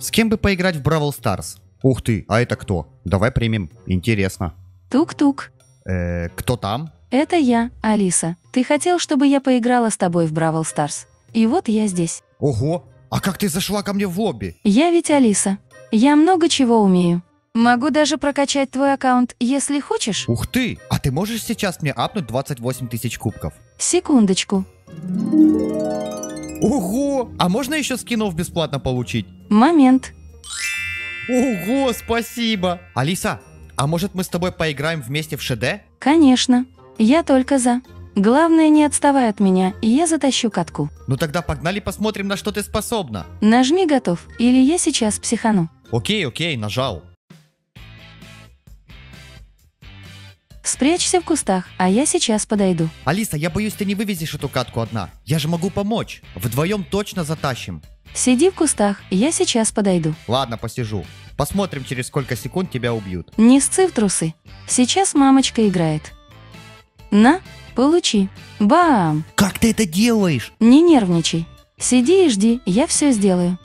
С кем бы поиграть в Brawl Stars? Ух ты, а это кто? Давай примем. Интересно. Тук-тук. Э, кто там? Это я, Алиса. Ты хотел, чтобы я поиграла с тобой в Brawl Stars. И вот я здесь. Ого, а как ты зашла ко мне в лобби? Я ведь Алиса. Я много чего умею. Могу даже прокачать твой аккаунт, если хочешь. Ух ты, а ты можешь сейчас мне апнуть 28 тысяч кубков? Секундочку. Ого, а можно еще скинов бесплатно получить? Момент. Ого, спасибо. Алиса, а может мы с тобой поиграем вместе в ШД? Конечно. Я только за. Главное, не отставай от меня, и я затащу катку. Ну тогда погнали посмотрим, на что ты способна. Нажми «Готов», или я сейчас психану. Окей, окей, нажал. Спрячься в кустах, а я сейчас подойду. Алиса, я боюсь, ты не вывезешь эту катку одна. Я же могу помочь. Вдвоем точно затащим. Сиди в кустах, я сейчас подойду. Ладно, посижу. Посмотрим, через сколько секунд тебя убьют. Не сцы в трусы. Сейчас мамочка играет. На, получи. Бам! Как ты это делаешь? Не нервничай. Сиди и жди, я все сделаю.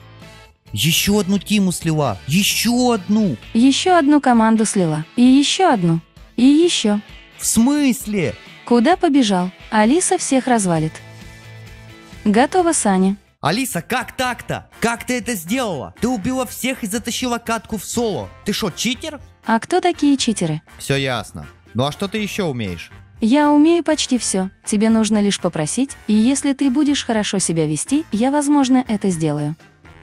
Еще одну Тиму слила. Еще одну. Еще одну команду слила. И еще одну. И еще. В смысле? Куда побежал? Алиса всех развалит. Готово, Саня. Алиса, как так-то? Как ты это сделала? Ты убила всех и затащила катку в соло. Ты что, читер? А кто такие читеры? Все ясно. Ну а что ты еще умеешь? Я умею почти все. Тебе нужно лишь попросить, и если ты будешь хорошо себя вести, я, возможно, это сделаю.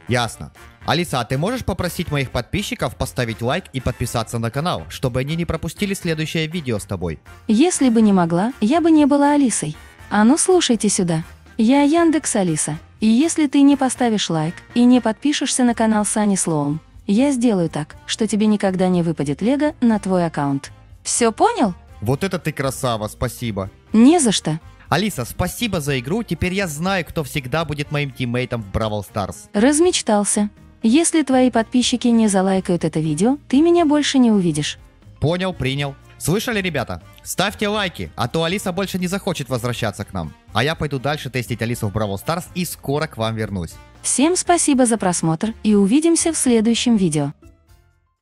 Ясно. Алиса, а ты можешь попросить моих подписчиков поставить лайк и подписаться на канал, чтобы они не пропустили следующее видео с тобой? Если бы не могла, я бы не была Алисой. А ну слушайте сюда. Я Яндекс Алиса. И если ты не поставишь лайк и не подпишешься на канал Сани Слоун, я сделаю так, что тебе никогда не выпадет лего на твой аккаунт. Все понял? Вот это ты красава, спасибо. Не за что. Алиса, спасибо за игру, теперь я знаю, кто всегда будет моим тиммейтом в Бравл Старс. Размечтался. Если твои подписчики не залайкают это видео, ты меня больше не увидишь. Понял, принял. Слышали, ребята? Ставьте лайки, а то Алиса больше не захочет возвращаться к нам. А я пойду дальше тестить Алису в Бравл Старс и скоро к вам вернусь. Всем спасибо за просмотр и увидимся в следующем видео.